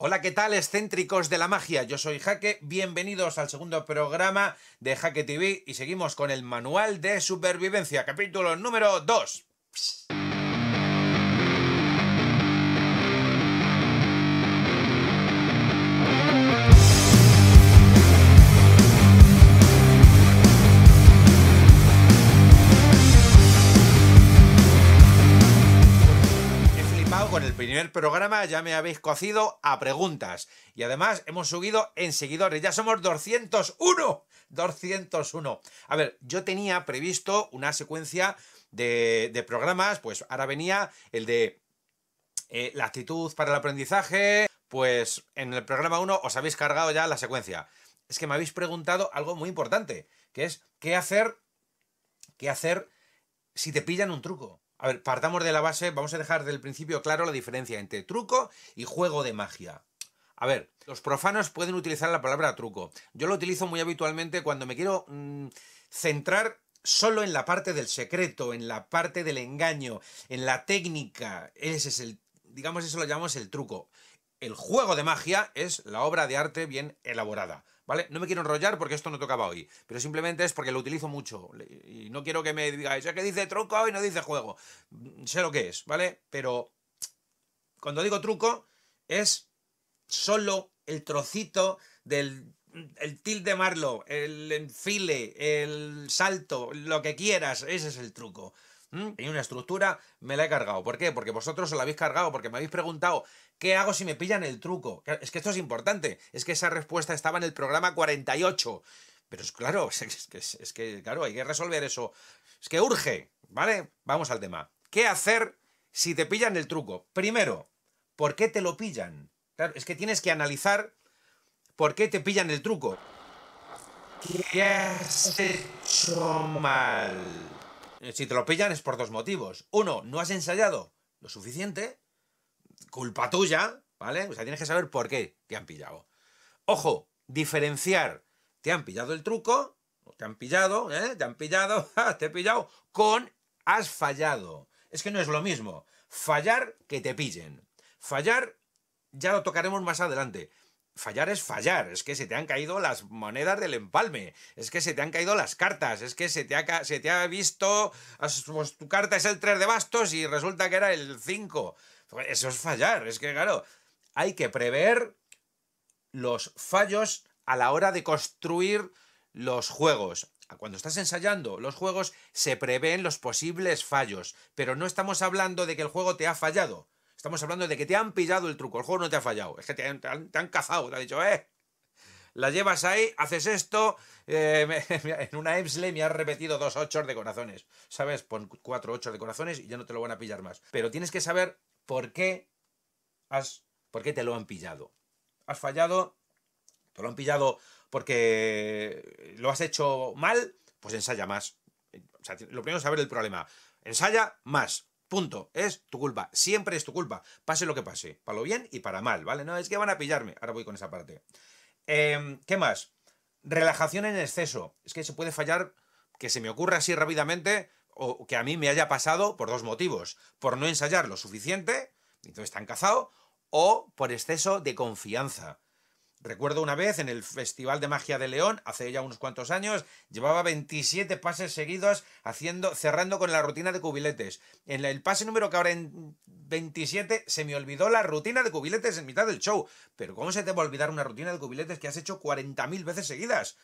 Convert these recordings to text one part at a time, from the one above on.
Hola, ¿qué tal, excéntricos de la magia? Yo soy Jaque, bienvenidos al segundo programa de Jaque TV y seguimos con el manual de supervivencia, capítulo número 2. Primer programa, ya me habéis cocido a preguntas. Y además hemos subido en seguidores, ya somos 201. 201. A ver, yo tenía previsto una secuencia de, de programas, pues ahora venía el de eh, la actitud para el aprendizaje, pues en el programa 1 os habéis cargado ya la secuencia. Es que me habéis preguntado algo muy importante, que es qué hacer, qué hacer si te pillan un truco. A ver, partamos de la base, vamos a dejar del principio claro la diferencia entre truco y juego de magia. A ver, los profanos pueden utilizar la palabra truco. Yo lo utilizo muy habitualmente cuando me quiero mm, centrar solo en la parte del secreto, en la parte del engaño, en la técnica. Ese es el, digamos, eso lo llamamos el truco. El juego de magia es la obra de arte bien elaborada. ¿Vale? No me quiero enrollar porque esto no tocaba hoy, pero simplemente es porque lo utilizo mucho y no quiero que me digáis, es que dice truco y no dice juego. Sé lo que es, ¿vale? Pero cuando digo truco es solo el trocito del el tilde marlo, el enfile, el salto, lo que quieras, ese es el truco. ¿Mm? Hay una estructura, me la he cargado. ¿Por qué? Porque vosotros os la habéis cargado, porque me habéis preguntado, ¿qué hago si me pillan el truco? Es que esto es importante, es que esa respuesta estaba en el programa 48. Pero es claro, es que, es que claro, hay que resolver eso. Es que urge, ¿vale? Vamos al tema. ¿Qué hacer si te pillan el truco? Primero, ¿por qué te lo pillan? Claro, es que tienes que analizar por qué te pillan el truco. ¿Qué has hecho mal? Si te lo pillan es por dos motivos. Uno, no has ensayado lo suficiente. Culpa tuya, ¿vale? O sea, tienes que saber por qué te han pillado. Ojo, diferenciar. Te han pillado el truco, o te han pillado, ¿eh? Te han pillado, te he pillado, con has fallado. Es que no es lo mismo. Fallar que te pillen. Fallar ya lo tocaremos más adelante. Fallar es fallar, es que se te han caído las monedas del empalme, es que se te han caído las cartas, es que se te ha, visto, pues tu carta es el 3 de bastos y resulta que era el 5. Eso es fallar, es que claro, hay que prever los fallos a la hora de construir los juegos. Cuando estás ensayando los juegos se prevén los posibles fallos, pero no estamos hablando de que el juego te ha fallado. Estamos hablando de que te han pillado el truco, el juego no te ha fallado, es que te han, han, han cazado, te ha dicho, eh, la llevas ahí, haces esto, eh, en una Emsley me has repetido dos ochos de corazones, ¿sabes? Pon cuatro ochos de corazones y ya no te lo van a pillar más. Pero tienes que saber por qué has, por qué te lo han pillado. Has fallado, te lo han pillado porque lo has hecho mal, pues ensaya más. O sea, lo primero es saber el problema. Ensaya más. Punto. Es tu culpa. Siempre es tu culpa. Pase lo que pase. Para lo bien y para mal, ¿vale? No es que van a pillarme. Ahora voy con esa parte. Eh, ¿Qué más? Relajación en exceso. Es que se puede fallar que se me ocurra así rápidamente o que a mí me haya pasado por dos motivos. Por no ensayar lo suficiente, entonces está encazado, o por exceso de confianza. Recuerdo una vez en el Festival de Magia de León, hace ya unos cuantos años, llevaba 27 pases seguidos haciendo, cerrando con la rutina de cubiletes. En el pase número que ahora en 27 se me olvidó la rutina de cubiletes en mitad del show. Pero ¿cómo se te va a olvidar una rutina de cubiletes que has hecho 40.000 veces seguidas?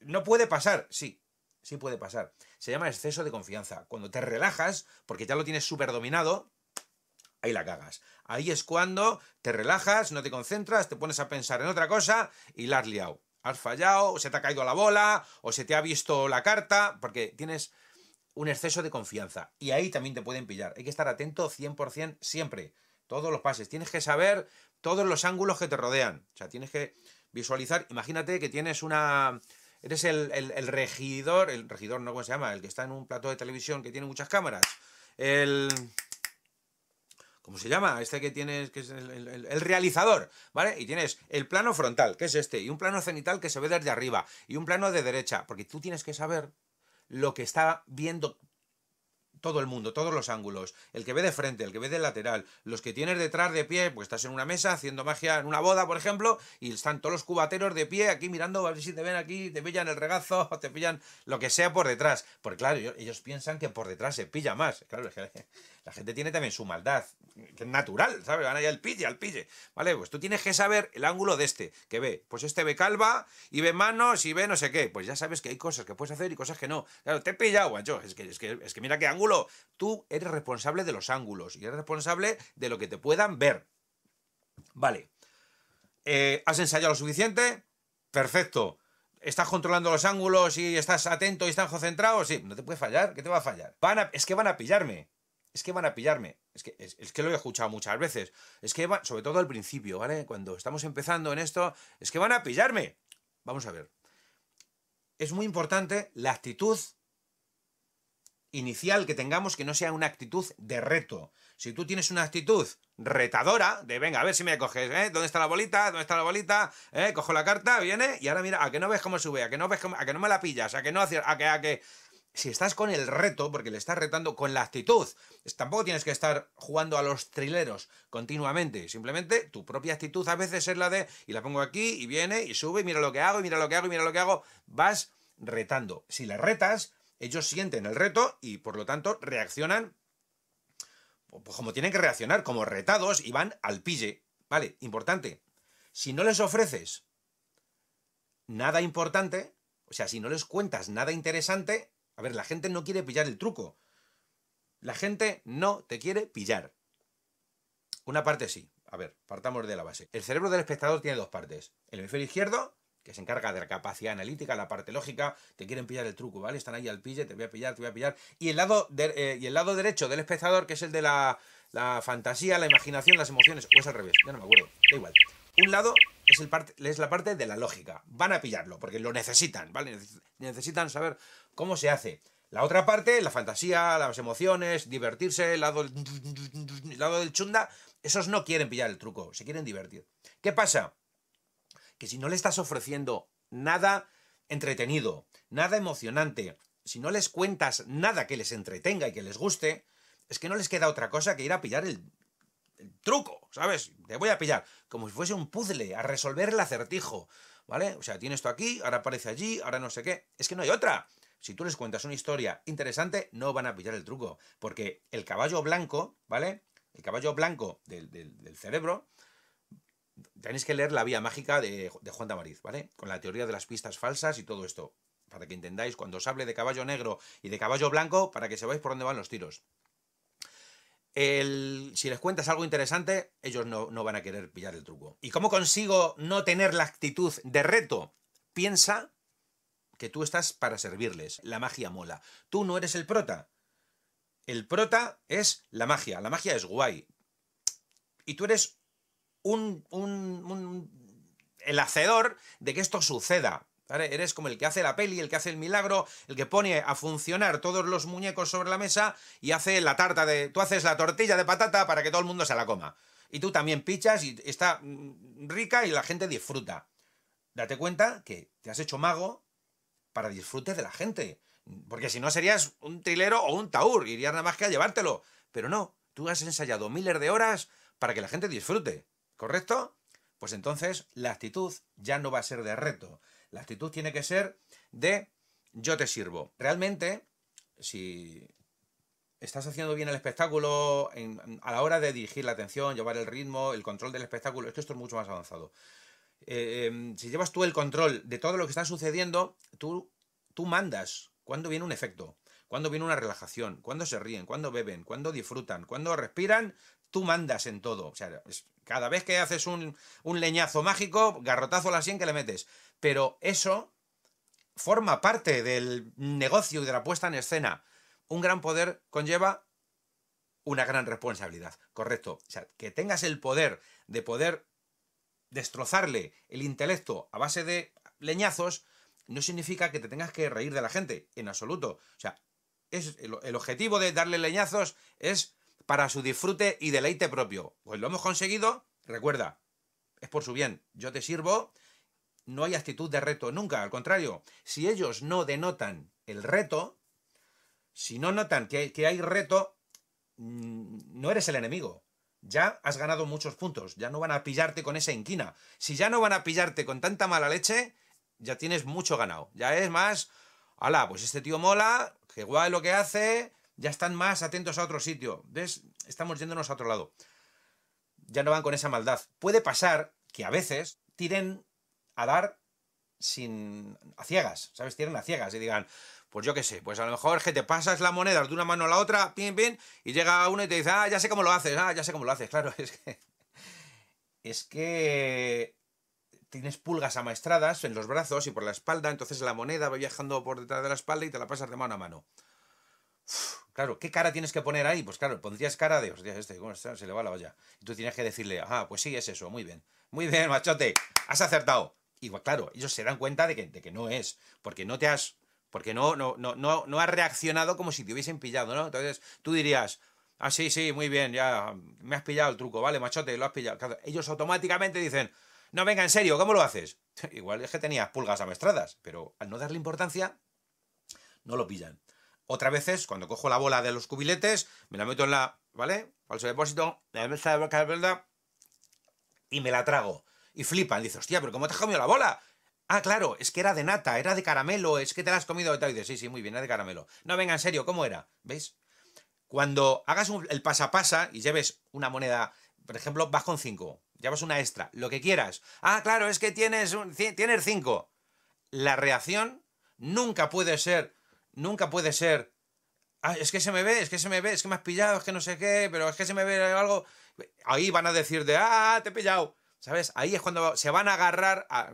No puede pasar, sí, sí puede pasar. Se llama exceso de confianza. Cuando te relajas, porque ya lo tienes súper dominado, ahí la cagas. Ahí es cuando te relajas, no te concentras, te pones a pensar en otra cosa y la has liado. Has fallado, o se te ha caído la bola, o se te ha visto la carta, porque tienes un exceso de confianza. Y ahí también te pueden pillar. Hay que estar atento 100% siempre. Todos los pases. Tienes que saber todos los ángulos que te rodean. O sea, tienes que visualizar. Imagínate que tienes una... Eres el, el, regidor, el regidor, ¿no? ¿Cómo se llama? El que está en un plato de televisión que tiene muchas cámaras. El... ¿Cómo se llama? Este que tienes, que es el, realizador, ¿vale? Y tienes el plano frontal, que es este, y un plano cenital que se ve desde arriba, y un plano de derecha, porque tú tienes que saber lo que está viendo todo el mundo, todos los ángulos, el que ve de frente, el que ve de lateral, los que tienes detrás de pie, pues estás en una mesa haciendo magia en una boda, por ejemplo, y están todos los cubateros de pie aquí mirando a ver si te ven aquí, te pillan el regazo, te pillan lo que sea por detrás. Porque claro, ellos piensan que por detrás se pilla más. Claro, la gente tiene también su maldad, que es natural, ¿sabes? Van allá al pille, al pille. ¿Vale? Pues tú tienes que saber el ángulo de este, que ve, pues este ve calva, y ve manos, y ve no sé qué. Pues ya sabes que hay cosas que puedes hacer y cosas que no. Claro, te he pillado, guacho. Es que, es que, es que mira qué ángulo. Tú eres responsable de los ángulos y eres responsable de lo que te puedan ver. Vale. Eh, ¿Has ensayado lo suficiente? Perfecto. ¿Estás controlando los ángulos y estás atento y estás concentrado? Sí, no te puede fallar. ¿Qué te va a fallar? Van es que van a pillarme es que van a pillarme. Es que, es, que lo he escuchado muchas veces. Es que, van, sobre todo al principio, ¿vale? Cuando estamos empezando en esto, es que van a pillarme. Vamos a ver. Es muy importante la actitud inicial que tengamos que no sea una actitud de reto. Si tú tienes una actitud retadora, de venga, a ver si me coges, ¿eh? ¿Dónde está la bolita? ¿Dónde está la bolita? ¿Eh? Cojo la carta, viene, y ahora mira, a que no ves cómo sube, a que no ves a que no me la pillas, a que no a que, a que si estás con el reto, porque le estás retando con la actitud, tampoco tienes que estar jugando a los trileros continuamente. Simplemente tu propia actitud a veces es la de, y la pongo aquí, y viene, y sube, y mira lo que hago, y mira lo que hago, y mira lo que hago. Vas retando. Si le retas, ellos sienten el reto y por lo tanto reaccionan pues como tienen que reaccionar, como retados, y van al pille. Vale, importante. Si no les ofreces nada importante, o sea, si no les cuentas nada interesante, a ver, la gente no quiere pillar el truco. La gente no te quiere pillar. Una parte sí. A ver, partamos de la base. El cerebro del espectador tiene dos partes. El hemisferio izquierdo, que se encarga de la capacidad analítica, la parte lógica, te quieren pillar el truco, ¿vale? Están ahí al pille, te voy a pillar, te voy a pillar. Y el lado, eh, y el lado derecho del espectador, que es el de la, fantasía, la imaginación, las emociones, o es al revés, ya no me acuerdo, da igual. Un lado es, es la parte de la lógica. Van a pillarlo, porque lo necesitan, ¿vale? Necesitan saber cómo se hace. La otra parte, la fantasía, las emociones, divertirse, el lado, el lado del chunda, esos no quieren pillar el truco, se quieren divertir. ¿Qué pasa? Que si no le estás ofreciendo nada entretenido, nada emocionante, si no les cuentas nada que les entretenga y que les guste, es que no les queda otra cosa que ir a pillar el, truco, ¿sabes? Te voy a pillar, como si fuese un puzzle, a resolver el acertijo, ¿vale? O sea, tienes esto aquí, ahora aparece allí, ahora no sé qué. Es que no hay otra. Si tú les cuentas una historia interesante, no van a pillar el truco, porque el caballo blanco, ¿vale? El caballo blanco del, cerebro, tenéis que leer la vía mágica de, de Juan Tamariz, ¿vale? Con la teoría de las pistas falsas y todo esto, para que entendáis cuando os hable de caballo negro y de caballo blanco, para que sepáis por dónde van los tiros si les cuentas algo interesante, ellos no, van a querer pillar el truco. ¿Y cómo consigo no tener la actitud de reto? Piensa que tú estás para servirles. La magia mola. Tú no eres el prota. El prota es la magia. La magia es guay. Y tú eres un, un el hacedor de que esto suceda. Eres como el que hace la peli, el que hace el milagro, el que pone a funcionar todos los muñecos sobre la mesa y hace la tarta de... Tú haces la tortilla de patata para que todo el mundo se la coma. Y tú también pichas y está mm, rica y la gente disfruta. Date cuenta que te has hecho mago para disfrute de la gente. Porque si no serías un trilero o un taur, irías nada más que a llevártelo. Pero no, tú has ensayado miles de horas para que la gente disfrute. ¿Correcto? Pues entonces la actitud ya no va a ser de reto, la actitud tiene que ser de yo te sirvo. Realmente, si estás haciendo bien el espectáculo a la hora de dirigir la atención, llevar el ritmo, el control del espectáculo, es que esto es mucho más avanzado. Eh, em, si llevas tú el control de todo lo que está sucediendo, tú, tú mandas cuando viene un efecto, cuando viene una relajación, cuando se ríen, cuando beben, cuando disfrutan, cuando respiran, tú mandas en todo. O sea, cada vez que haces un, un leñazo mágico, garrotazo a la sien que le metes. Pero eso forma parte del negocio y de la puesta en escena. Un gran poder conlleva una gran responsabilidad, correcto. O sea, que tengas el poder de poder destrozarle el intelecto a base de leñazos, no significa que te tengas que reír de la gente, en absoluto. O sea, es el, objetivo de darle leñazos es para su disfrute y deleite propio. Pues lo hemos conseguido, recuerda, es por su bien. Yo te sirvo no hay actitud de reto nunca, al contrario, si ellos no denotan el reto, si no notan que, que hay reto, mm, no eres el enemigo. Ya has ganado muchos puntos, ya no van a pillarte con esa inquina. Si ya no van a pillarte con tanta mala leche, ya tienes mucho ganado. Ya es más, ala, pues este tío mola, que guay lo que hace, ya están más atentos a otro sitio. ¿Ves? Estamos yéndonos a otro lado. Ya no van con esa maldad. Puede pasar que a veces tiren a dar sin a ciegas, ¿sabes? Tiren a ciegas y digan, pues yo qué sé, pues a lo mejor que te pasas la moneda de una mano a la otra, pim, pim, y llega uno y te dice, ah, ya sé cómo lo haces, ah, ya sé cómo lo haces, claro, es que... Es que tienes pulgas amaestradas en los brazos y por la espalda, entonces la moneda va viajando por detrás de la espalda y te la pasas de mano a mano. claro, ¿qué cara tienes que poner ahí? Pues claro, pondrías cara de, hostia, este, ¿cómo está? Se le va la olla. Y tú tienes que decirle, ah, pues sí, es eso, muy bien. Muy bien, machote, has acertado. Igual, claro, ellos se dan cuenta de que, de que no es, porque no te has porque no, no, no, no, no has reaccionado como si te hubiesen pillado, ¿no? Entonces tú dirías, ah, sí, sí, muy bien, ya me has pillado el truco, vale, machote, lo has pillado. ellos automáticamente dicen, no, venga, en serio, ¿cómo lo haces? Igual es que tenías pulgas amestradas, pero al no darle importancia, no lo pillan. Otras veces, cuando cojo la bola de los cubiletes, me la meto en la, ¿vale? Falso depósito, la mesa de boca de verdad, y me la trago. Y flipan, dice, hostia, pero ¿cómo te has comido la bola? Ah, claro, es que era de nata, era de caramelo, es que te la has comido de tal. sí, sí, muy bien, era de caramelo. No, venga, en serio, ¿cómo era? ¿Veis? Cuando hagas el pasapasa y lleves una moneda, por ejemplo, vas con 5, llevas una extra, lo que quieras. Ah, claro, es que tienes, un, tienes 5. La reacción nunca puede ser, nunca puede ser, ah, es que se me ve, es que se me ve, es que me has pillado, es que no sé qué, pero es que se me ve algo. Ahí van a decir de, ah, te he pillado. ¿Sabes? Ahí es cuando se van a agarrar a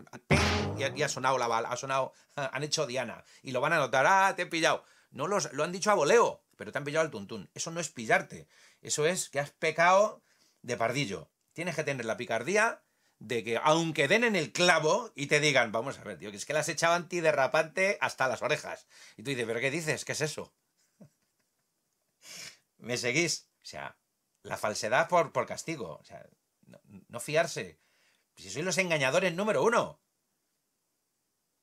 y ha, sonado la bala, ha sonado, han hecho Diana, y lo van a notar, ah, te he pillado. No los, lo han dicho a voleo, pero te han pillado al tuntún. Eso no es pillarte, eso es que has pecado de pardillo. Tienes que tener la picardía de que aunque den en el clavo y te digan, vamos a ver, tío, que es que las echado antiderrapante hasta las orejas. Y tú dices, ¿pero qué dices? ¿Qué es eso? ¿Me seguís? O sea, la falsedad por, por castigo. O sea, no, fiarse. Si sois los engañadores número uno.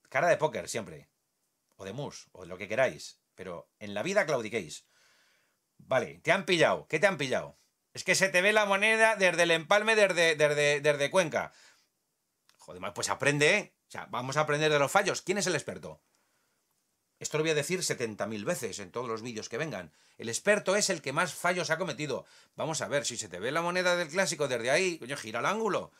Cara de póker siempre. O de mus, o de lo que queráis. Pero en la vida claudiquéis. Vale, te han pillado. ¿Qué te han pillado? Es que se te ve la moneda desde el empalme, desde, desde, desde Cuenca. Joder, pues aprende, ¿eh? O sea, vamos a aprender de los fallos. ¿Quién es el experto? Esto lo voy a decir 70.000 veces en todos los vídeos que vengan. El experto es el que más fallos ha cometido. Vamos a ver, si se te ve la moneda del clásico desde ahí, coño, gira el ángulo.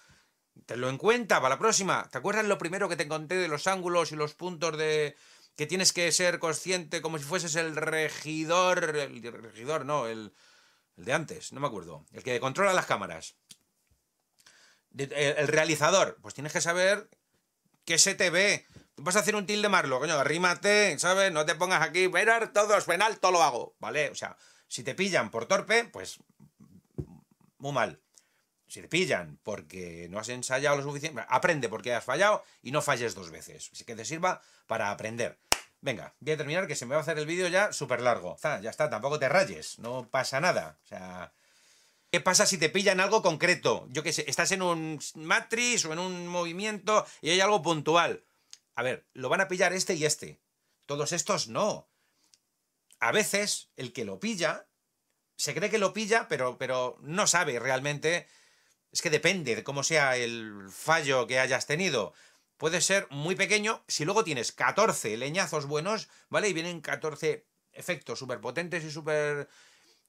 Tenlo en cuenta para la próxima. ¿Te acuerdas lo primero que te conté de los ángulos y los puntos de que tienes que ser consciente como si fueses el regidor, el regidor, no, el, el de antes, no me acuerdo, el que controla las cámaras. El, realizador, pues tienes que saber qué se te ve. Vas a hacer un tilde marlo, coño, arrímate, ¿sabes? No te pongas aquí, ver todos, ven alto lo hago, ¿vale? O sea, si te pillan por torpe, pues muy mal si te pillan porque no has ensayado lo suficiente, aprende porque has fallado y no falles dos veces. Así que te sirva para aprender. Venga, voy a terminar que se me va a hacer el vídeo ya súper largo. Ya está, tampoco te rayes, no pasa nada. O sea, ¿qué pasa si te pillan algo concreto? Yo qué sé, estás en un matriz o en un movimiento y hay algo puntual. A ver, lo van a pillar este y este. Todos estos no. A veces el que lo pilla se cree que lo pilla, pero, pero no sabe realmente es que depende de cómo sea el fallo que hayas tenido. Puede ser muy pequeño. Si luego tienes 14 leñazos buenos, ¿vale? Y vienen 14 efectos súper potentes y súper,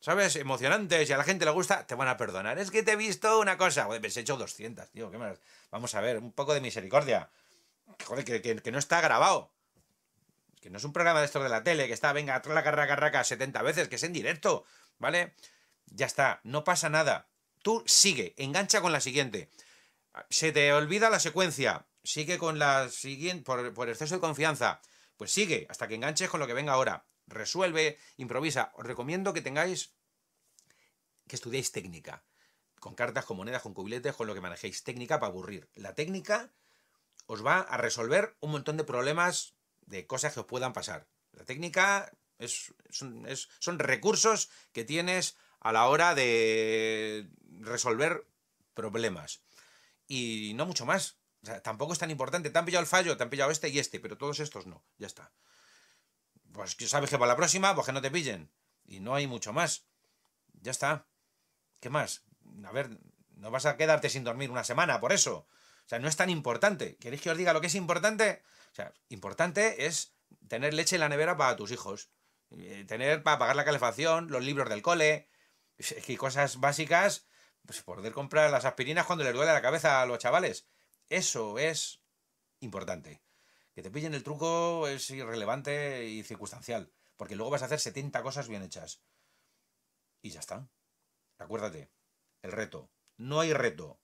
¿sabes? Emocionantes y a la gente le gusta, te van a perdonar. Es que te he visto una cosa. Joder, he hecho 200, tío. ¿qué más? Vamos a ver, un poco de misericordia. Joder, que, no está grabado. Que no es un programa de estos de la tele, que está, venga, la raca, raca 70 veces, que es en directo, ¿vale? Ya está, no pasa nada. Tú sigue, engancha con la siguiente. Se te olvida la secuencia, sigue con la siguiente, por, exceso de confianza, pues sigue hasta que enganches con lo que venga ahora. Resuelve, improvisa. Os recomiendo que tengáis, que estudiéis técnica. Con cartas, con monedas, con cubiletes, con lo que manejéis. Técnica para aburrir. La técnica os va a resolver un montón de problemas, de cosas que os puedan pasar. La técnica es, son recursos que tienes a la hora de resolver problemas. Y no mucho más. O sea, tampoco es tan importante. Te han pillado el fallo, te han pillado este y este, pero todos estos no. Ya está. pues sabes que para la próxima, pues que no te pillen. Y no hay mucho más. Ya está. ¿Qué más? A ver, no vas a quedarte sin dormir una semana por eso. O sea, no es tan importante. ¿Queréis que os diga lo que es importante? O sea, importante es tener leche en la nevera para tus hijos. Eh, tener para pagar la calefacción, los libros del cole. Y cosas básicas. Pues poder comprar las aspirinas cuando les duele la cabeza a los chavales. Eso es importante. Que te pillen el truco es irrelevante y circunstancial. Porque luego vas a hacer 70 cosas bien hechas. Y ya está. Acuérdate, el reto. No hay reto